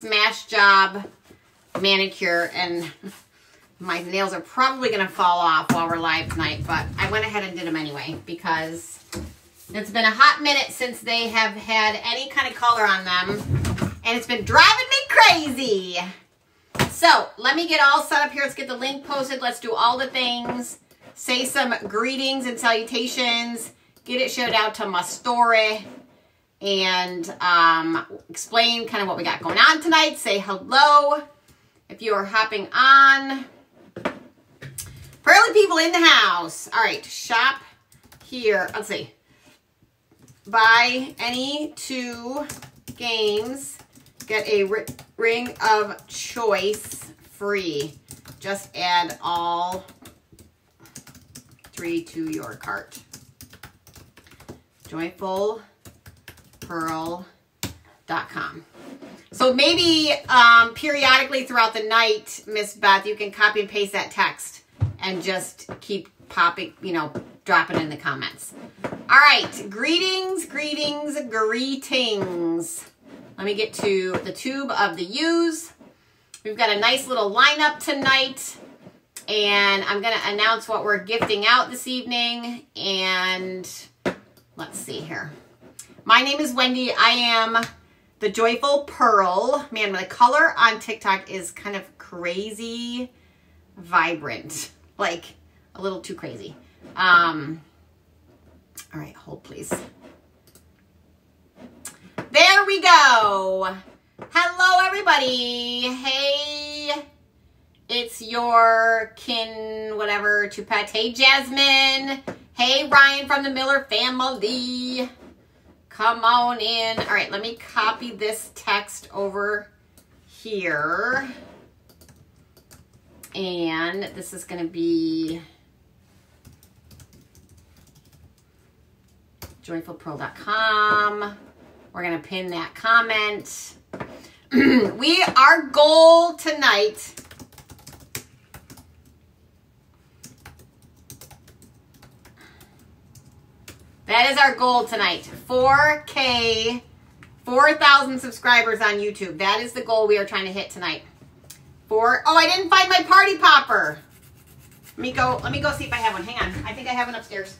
smash job manicure and my nails are probably going to fall off while we're live tonight, but I went ahead and did them anyway because it's been a hot minute since they have had any kind of color on them and it's been driving me crazy. So let me get all set up here. Let's get the link posted. Let's do all the things. Say some greetings and salutations. Get it showed out to my story and um, explain kind of what we got going on tonight. Say hello if you are hopping on. Pearly people in the house. All right, shop here. Let's see. Buy any two games, get a ring of choice free. Just add all three to your cart. Joyfulpearl.com. So maybe um, periodically throughout the night, Miss Beth, you can copy and paste that text and just keep popping, you know, dropping in the comments. All right, greetings, greetings, greetings. Let me get to the tube of the U's. We've got a nice little lineup tonight, and I'm going to announce what we're gifting out this evening, and let's see here. My name is Wendy. I am the Joyful Pearl. Man, the color on TikTok is kind of crazy vibrant like a little too crazy. Um, all right, hold please. There we go. Hello, everybody. Hey, it's your kin, whatever, Chupette. Hey, Jasmine. Hey, Ryan from the Miller family. Come on in. All right, let me copy this text over here. And this is going to be joyfulpearl.com. We're going to pin that comment. we, our goal tonight That is our goal tonight. 4K, 4,000 subscribers on YouTube. That is the goal we are trying to hit tonight. Four. Oh, I didn't find my party popper. Let me go. Let me go see if I have one. Hang on. I think I have one upstairs.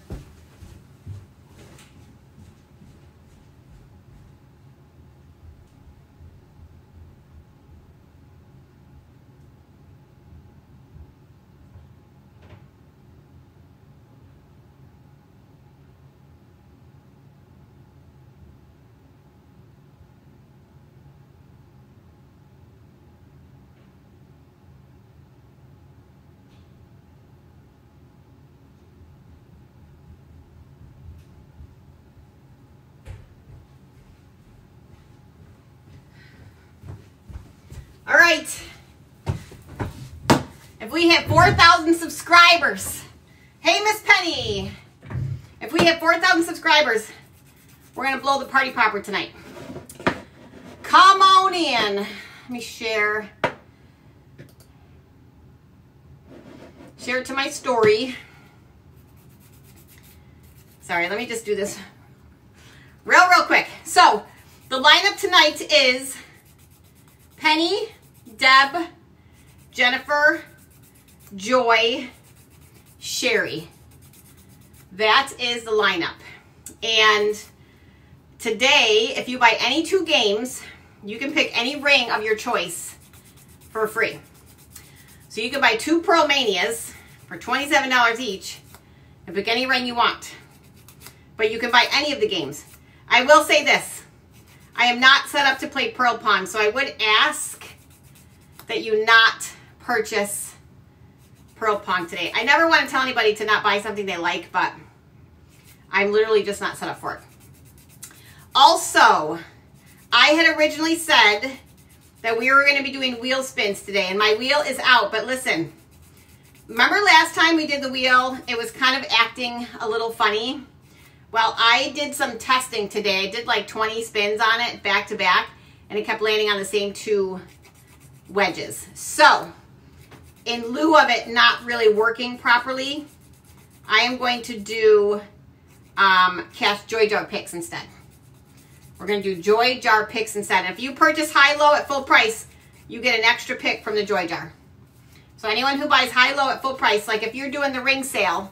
right. If we hit 4,000 subscribers, hey, Miss Penny, if we hit 4,000 subscribers, we're going to blow the party popper tonight. Come on in. Let me share. Share it to my story. Sorry, let me just do this real, real quick. So, the lineup tonight is Penny, Deb, Jennifer, Joy, Sherry. That is the lineup. And today, if you buy any two games, you can pick any ring of your choice for free. So you can buy two Pearl Manias for $27 each and pick any ring you want. But you can buy any of the games. I will say this. I am not set up to play Pearl Pong, so I would ask that you not purchase Pearl Pong today. I never want to tell anybody to not buy something they like, but I'm literally just not set up for it. Also, I had originally said that we were going to be doing wheel spins today, and my wheel is out, but listen, remember last time we did the wheel, it was kind of acting a little funny? Well, I did some testing today. I did like 20 spins on it back to back, and it kept landing on the same two wedges. So, in lieu of it not really working properly, I am going to do um, cast Joy Jar picks instead. We're going to do Joy Jar picks instead. If you purchase high-low at full price, you get an extra pick from the Joy Jar. So anyone who buys high-low at full price, like if you're doing the ring sale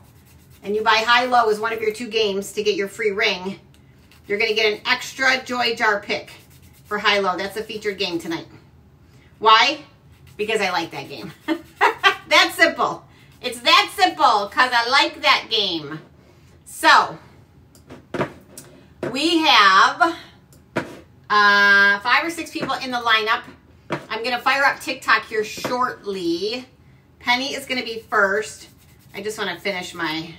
and you buy high-low as one of your two games to get your free ring, you're going to get an extra Joy Jar pick for high-low. That's a featured game tonight. Why? Because I like that game. That's simple. It's that simple because I like that game. So, we have uh, five or six people in the lineup. I'm going to fire up TikTok here shortly. Penny is going to be first. I just want to finish my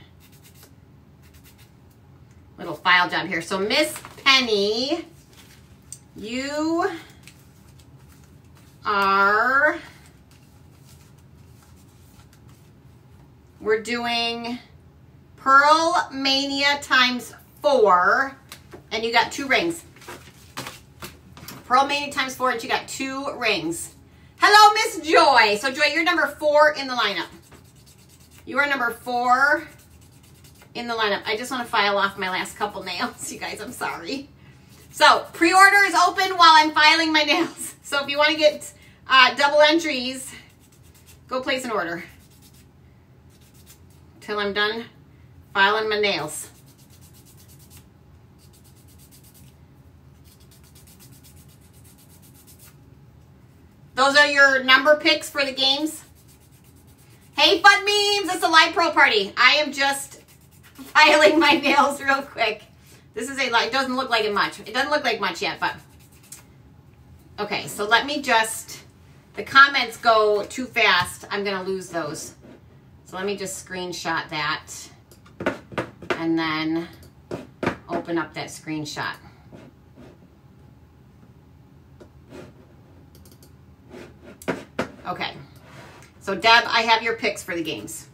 little file job here. So Miss Penny, you are, we're doing Pearl Mania times four, and you got two rings. Pearl Mania times four, and you got two rings. Hello, Miss Joy. So, Joy, you're number four in the lineup. You are number four in the lineup. I just want to file off my last couple nails, you guys. I'm sorry. So, pre-order is open while I'm filing my nails. So, if you want to get uh, double entries, go place an order. Till I'm done filing my nails. Those are your number picks for the games. Hey, Fun Memes, it's a live pearl party. I am just filing my nails real quick. This is a, it doesn't look like it much. It doesn't look like much yet, but. Okay, so let me just, the comments go too fast. I'm going to lose those. So let me just screenshot that and then open up that screenshot. Okay. So Deb, I have your picks for the games.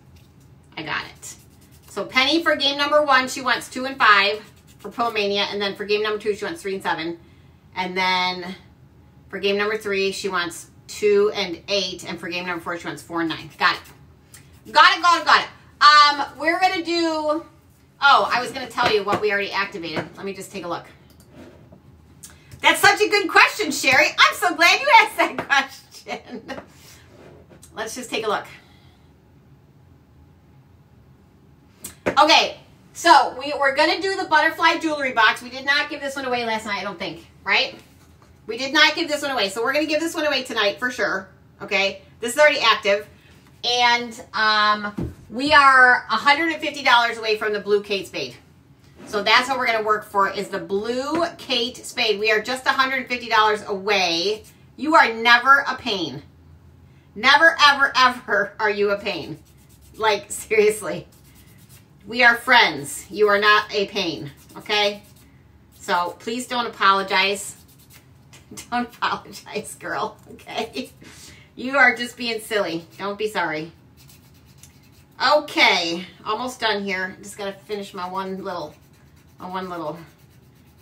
I got it. So Penny for game number one, she wants two and five for Pearl Mania. And then for game number two, she wants three and seven. And then for game number three, she wants two and eight. And for game number four, she wants four and nine. Got it. Got it, got it, got it. Um, we're going to do, oh, I was going to tell you what we already activated. Let me just take a look. That's such a good question, Sherry. I'm so glad you asked that question. Let's just take a look. Okay, so we, we're going to do the butterfly jewelry box. We did not give this one away last night, I don't think, right? We did not give this one away. So we're going to give this one away tonight for sure, okay? This is already active. And um, we are $150 away from the blue Kate Spade. So that's what we're going to work for is the blue Kate Spade. We are just $150 away. You are never a pain. Never, ever, ever are you a pain. Like, seriously. We are friends. You are not a pain, okay? So please don't apologize. Don't apologize, girl, okay? You are just being silly. Don't be sorry. Okay, almost done here. Just gotta finish my one little, my one little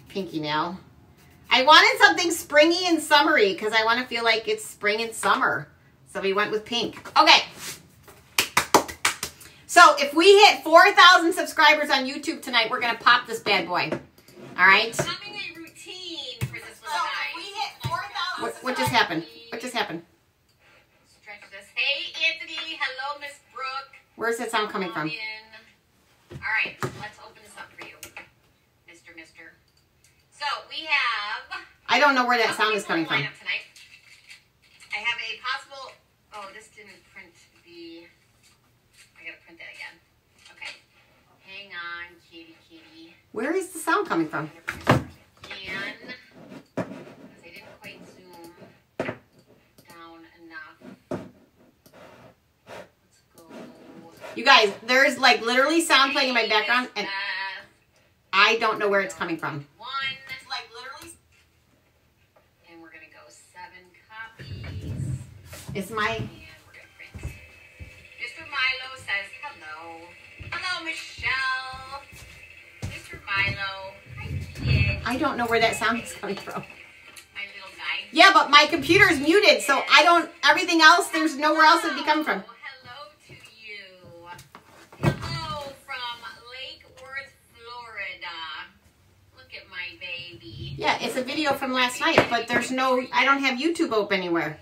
pinky nail. I wanted something springy and summery because I want to feel like it's spring and summer. So we went with pink. Okay. So if we hit 4,000 subscribers on YouTube tonight, we're going to pop this bad boy. All right? Becoming a routine for this little So guy. if we hit 4,000 What- What, just happened? What just happened? Hey, Anthony. Hello, Miss Brooke. Where's that sound coming from? All right, let's open this up for you, Mr. Mister. So we have. I don't know where that sound is coming from. tonight? I have a possible. Oh, this didn't print the. I gotta print that again. Okay. Hang on, kitty, kitty. Where is the sound coming from? I'm gonna print it again. Because I didn't quite zoom down enough. Let's go. You guys, there's like literally sound playing in my background, and I don't know where it's coming from. One. Like literally, And we're gonna go seven copies. is my And we're gonna print. Mr. Milo says hello. Hello, Michelle. Mr. Milo. Hi, kid. I don't know where that sound is coming from. My little guy. Yeah, but my computer is muted, so I don't. Everything else, there's nowhere else it'd be coming from. Hello to you. Hello from Lake Worth, Florida. Look at my baby. Yeah, it's a video from last night, but there's no, I don't have YouTube open anywhere.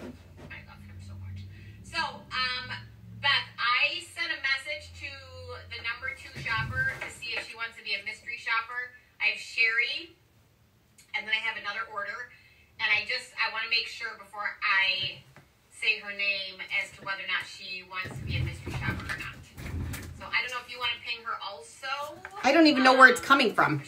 I love him so much. So, um, Beth, I sent a message to the number two shopper to see if she wants to be a mystery shopper. I have Sherry, and then I have another order, and I just I want to make sure before I say her name as to whether or not she wants to be a mystery shopper or not. So I don't know if you want to ping her also. I don't even know where it's Um, coming from.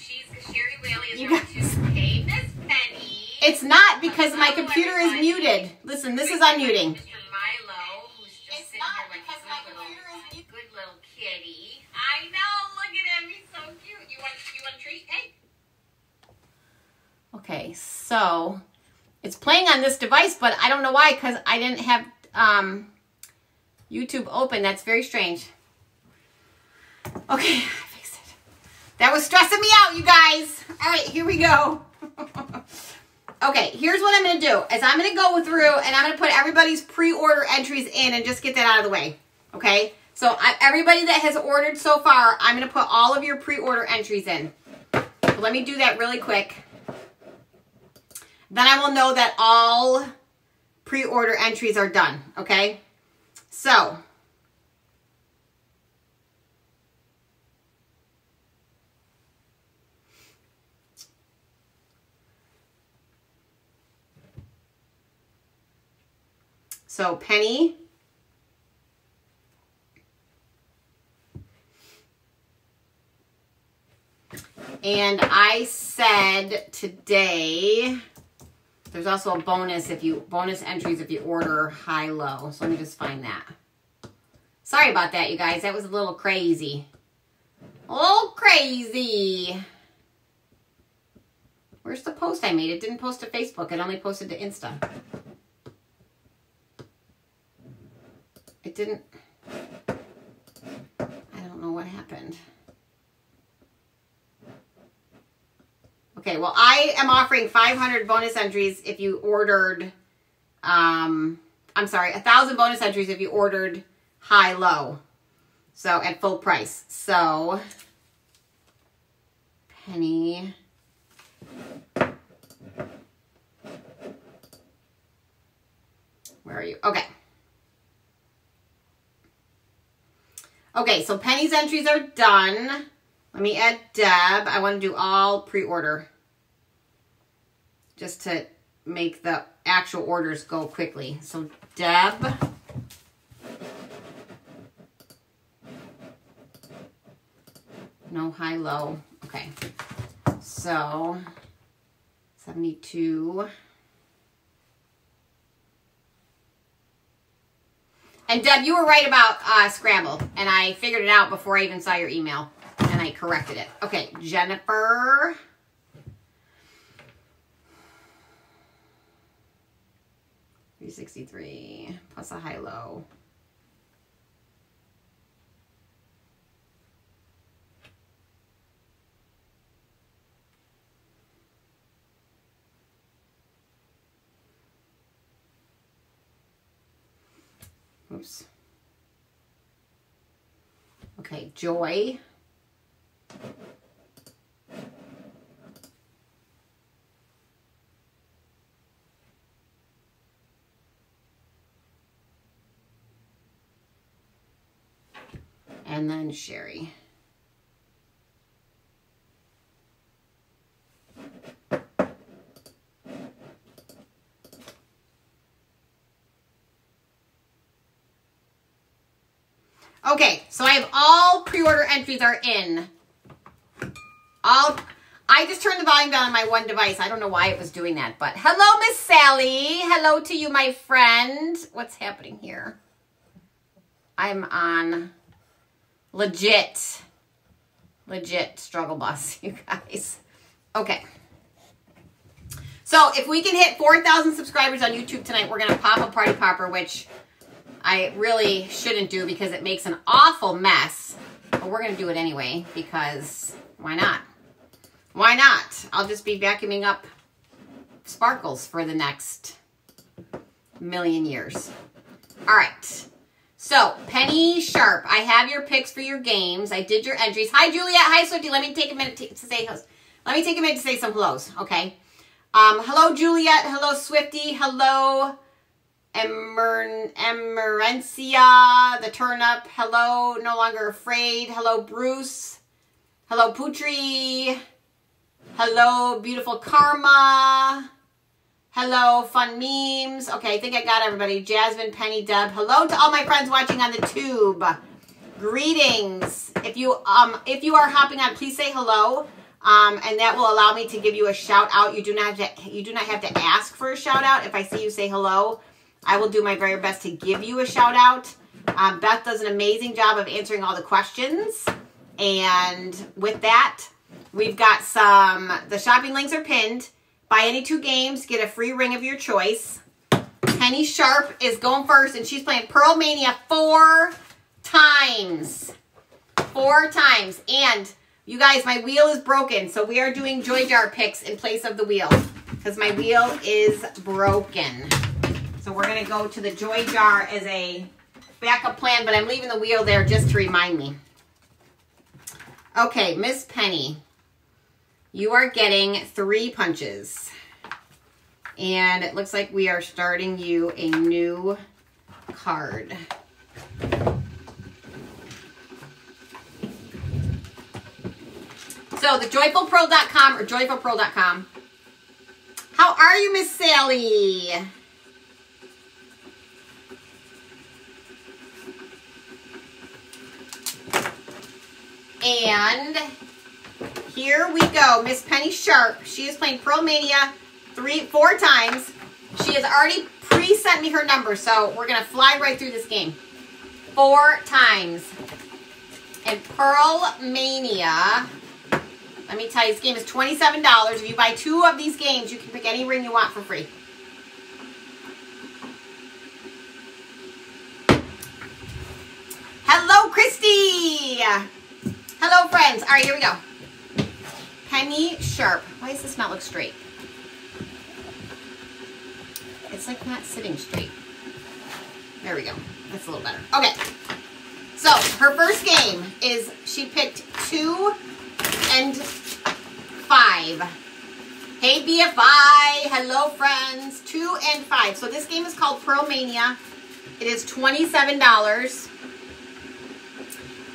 It's not because my computer is muted. Listen, this is Mr. unmuting. Milo, who's just It's sitting here like because a good little, good little kitty. I know. Look at him. He's so cute. You want you want a treat? Hey. Okay, so it's playing on this device, but I don't know why because I didn't have um, YouTube open. That's very strange. Okay, I fixed it. That was stressing me out, you guys. All right, here we go. Okay, here's what I'm going to do is I'm going to go through and I'm going to put everybody's pre-order entries in and just get that out of the way. Okay, so I, everybody that has ordered so far, I'm going to put all of your pre-order entries in. Let me do that really quick. Then I will know that all pre-order entries are done, okay? So, so Penny, and I said today there's also a bonus if you bonus entries if you order high low. So let me just find that. Sorry about that, you guys. That was a little crazy. A little crazy. Where's the post I made? It didn't post to Facebook. It only posted to Insta. It didn't. I don't know what happened. Okay, well, I am offering 500 bonus entries if you ordered, um, I'm sorry, a 1,000 bonus entries if you ordered high low. So at full price. So, Penny. Where are you? Okay. Okay, so Penny's entries are done. Let me add Deb. I want to do all pre-order. Just to make the actual orders go quickly. So Deb. No high low. Okay. So 72. And Deb, you were right about uh, Scrabble, and I figured it out before I even saw your email, and I corrected it. Okay, Jennifer. Three sixty three plus a high low. Oops. Okay, Joy. And then Sherry. Okay, so I have all pre-order entries are in. All I just turned the volume down on my one device. I don't know why it was doing that, but hello, Miss Sally. Hello to you, my friend. What's happening here? I'm on legit, legit struggle bus, you guys. Okay. So if we can hit 4,000 subscribers on YouTube tonight, we're going to pop a party popper, which I really shouldn't do because it makes an awful mess. But we're going to do it anyway because why not? Why not? I'll just be vacuuming up sparkles for the next million years. All right. So, Penny Sharp, I have your picks for your games. I did your entries. Hi, Juliet. Hi, Swifty. Let me take a minute to, say hello. Let me take a minute to say some hellos, okay? Um, hello, Juliet. Hello, Swifty. Hello, Emer Emerencia, the turnip. Hello, no longer afraid. Hello, Bruce. Hello, Putri. Hello, beautiful Karma. Hello, fun memes. Okay, I think I got everybody. Jasmine, Penny, Deb. Hello to all my friends watching on the tube. Greetings. If you um if you are hopping on, please say hello. Um, and that will allow me to give you a shout out. You do not have to you do not have to ask for a shout out. If I see you say hello, I will do my very best to give you a shout out. Um, Beth does an amazing job of answering all the questions. And with that, we've got some the shopping links are pinned. Buy any two games, get a free ring of your choice. Penny Sharp is going first, and she's playing Pearl Mania four times. Four times. And you guys, my wheel is broken, so we are doing Joy Jar picks in place of the wheel because my wheel is broken. So we're going to go to the Joy Jar as a backup plan, but I'm leaving the wheel there just to remind me. Okay, Miss Penny. You are getting three punches. And it looks like we are starting you a new card. So the joyfulpearl.com or joyfulpearl.com. How are you, Miss Sally? And here we go. Miss Penny Sharp. She is playing Pearl Mania three, four times. She has already pre-sent me her number, so we're going to fly right through this game. Four times. And Pearl Mania, let me tell you, this game is $27. If you buy two of these games, you can pick any ring you want for free. Hello, Christy. Hello, friends. All right, here we go. Penny Sharp. Why does this not look straight? It's like not sitting straight. There we go. That's a little better. Okay. So her first game is she picked two and five. Hey BFI. Hello friends. Two and five. So this game is called Pearl Mania. It is $27.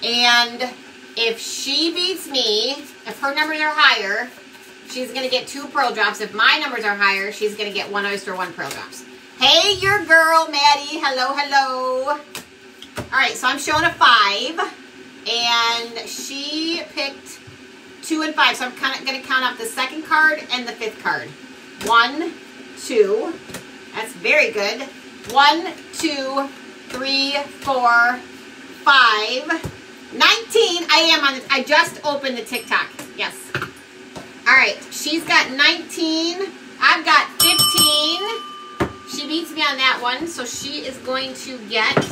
And if she beats me, if her numbers are higher, she's going to get two pearl drops. If my numbers are higher, she's going to get one oyster, one pearl drops. Hey, your girl, Maddie. Hello, hello. All right, so I'm showing a five. And she picked two and five. So I'm kind of going to count up the second card and the fifth card. One, two. That's very good. One, two, three, four, five. 19. I am on. It. I just opened the TikTok. Yes. All right. She's got 19. I've got 15. She beats me on that one, so she is going to get.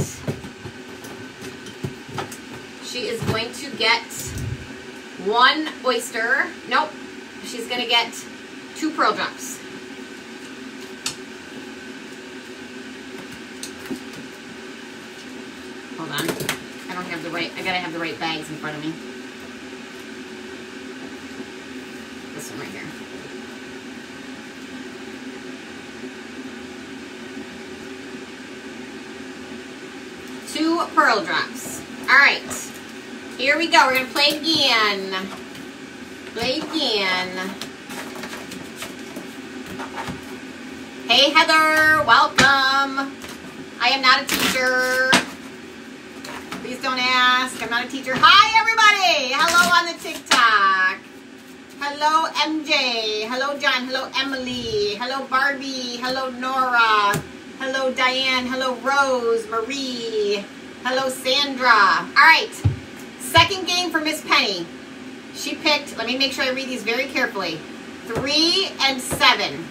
She is going to get one oyster. Nope. She's going to get two pearl drops. Hold on. I don't have the right, I gotta have the right bags in front of me. This one right here. Two pearl drops. All right, here we go. We're gonna play again. Play again. Hey Heather, welcome. I am not a teacher. Don't ask. I'm not a teacher. Hi, everybody. Hello on the TikTok. Hello, MJ. Hello, John. Hello, Emily. Hello, Barbie. Hello, Nora. Hello, Diane. Hello, Rose. Marie. Hello, Sandra. All right. Second game for Miss Penny. She picked, let me make sure I read these very carefully. Three and seven.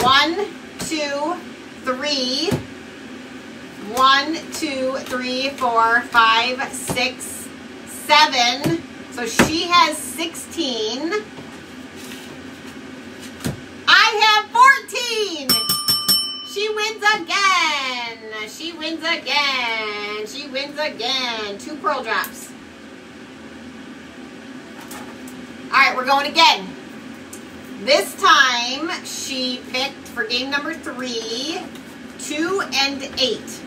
One, two, three, one, two, three, four, five, six, seven. So she has 16. I have 14. She wins again. She wins again. She wins again. Two pearl drops. All right, we're going again. This time she picked for game number three, two and eight.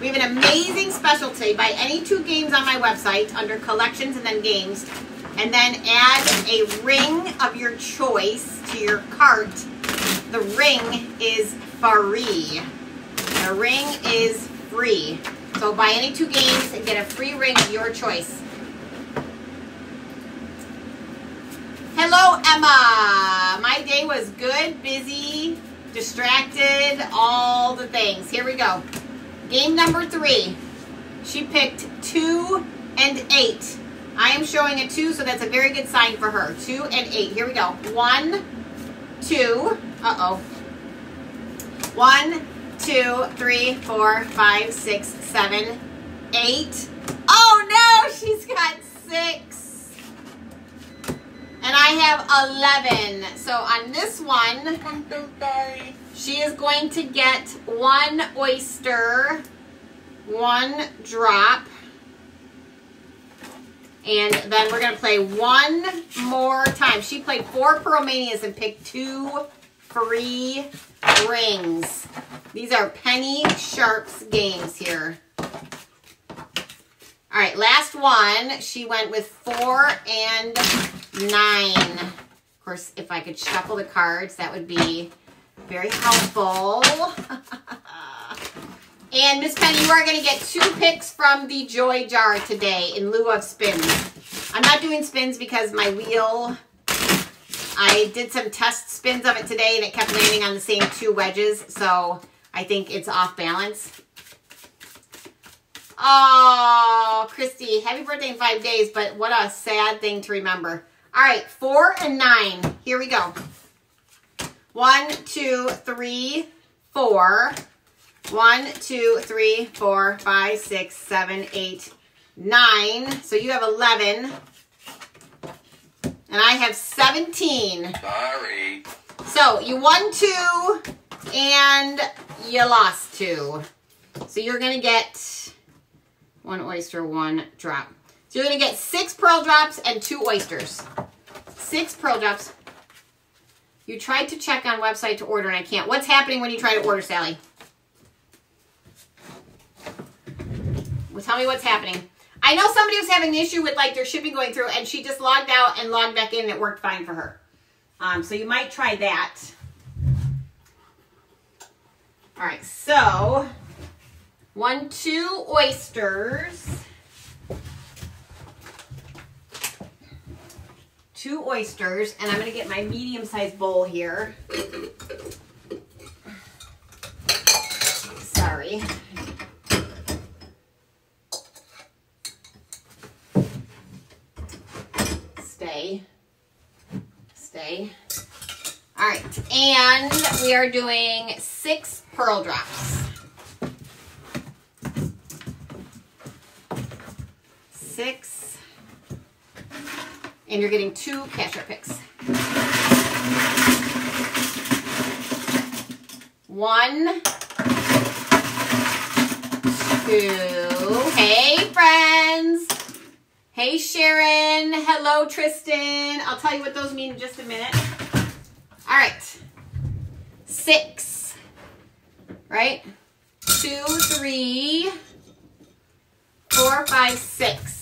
We have an amazing specialty. Buy any two games on my website under collections and then games, and then add a ring of your choice to your cart. The ring is free. The ring is free. So buy any two games and get a free ring of your choice. Hello, Emma. My day was good, busy, distracted, all the things. Here we go. Game number three. She picked two and eight. I am showing a two, so that's a very good sign for her. Two and eight. Here we go. One, two. Uh-oh. One, two, three, four, five, six, seven, eight. Oh no, she's got six. And I have 11. So on this one, she is going to get one oyster, one drop. And then we're going to play one more time. She played four Pearl Manias and picked two free rings. These are Penny Sharps games here. All right, last one. She went with four and nine. Of course, if I could shuffle the cards, that would be very helpful. and Miss Penny, you are going to get two picks from the Joy Jar today in lieu of spins. I'm not doing spins because my wheel, I did some test spins of it today and it kept landing on the same two wedges. So I think it's off balance. Oh, Christy, happy birthday in five days, but what a sad thing to remember. All right, four and nine. Here we go. One, two, three, four. One, two, three, four, five, six, seven, eight, nine. So you have 11. And I have 17. Sorry. So you won two and you lost two. So you're going to get one oyster, one drop. So you're to get six pearl drops and two oysters. Six pearl drops. You tried to check on website to order and I can't. What's happening when you try to order, Sally? Well, tell me what's happening. I know somebody was having an issue with like their shipping going through and she just logged out and logged back in and it worked fine for her. Um, so you might try that. All right, so one, two oysters. Two oysters, and I'm gonna get my medium-sized bowl here. Sorry. Stay. Stay. All right, and we are doing six pearl drops. Six. And you're getting two cash out picks. One, two. Hey, friends. Hey, Sharon. Hello, Tristan. I'll tell you what those mean in just a minute. All right. Six. Right? Two, three, four, five, six.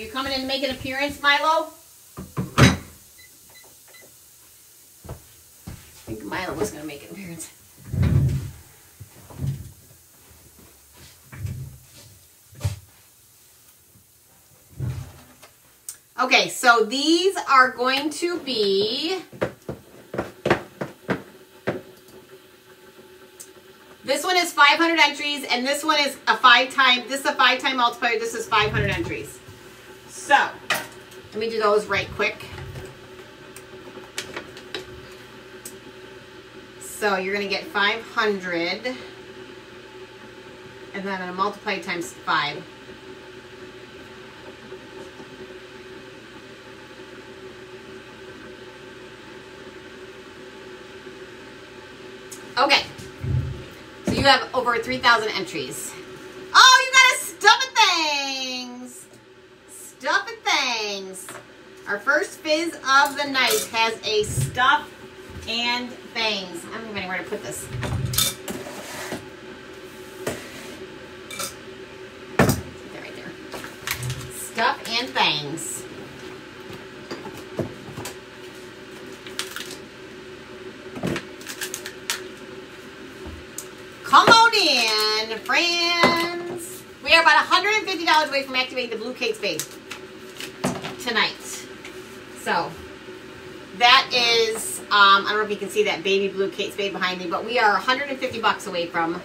Are you coming in to make an appearance, Milo? I think Milo was going to make an appearance. Okay, so these are going to be This one is 500 entries, and this one is a five time. This is a five time multiplier. This is 500 entries. So let me do those right quick. So you're going to get 500, and then to multiply times five. Okay. So you have over 3,000 entries. Oh, you got a stuff of things. Stuff of things. Our first fizz of the night has a stuff and things. I don't even know where to put this. Right there. Stuff and things. Come on in, friends. We are about $150 away from activating the Blue Kate Spade tonight. So that is, um, I don't know if you can see that baby blue Kate Spade behind me, but we are 150 bucks away from